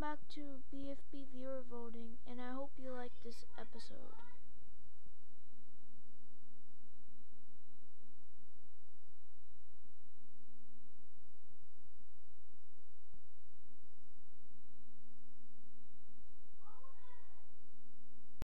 back to BFBV.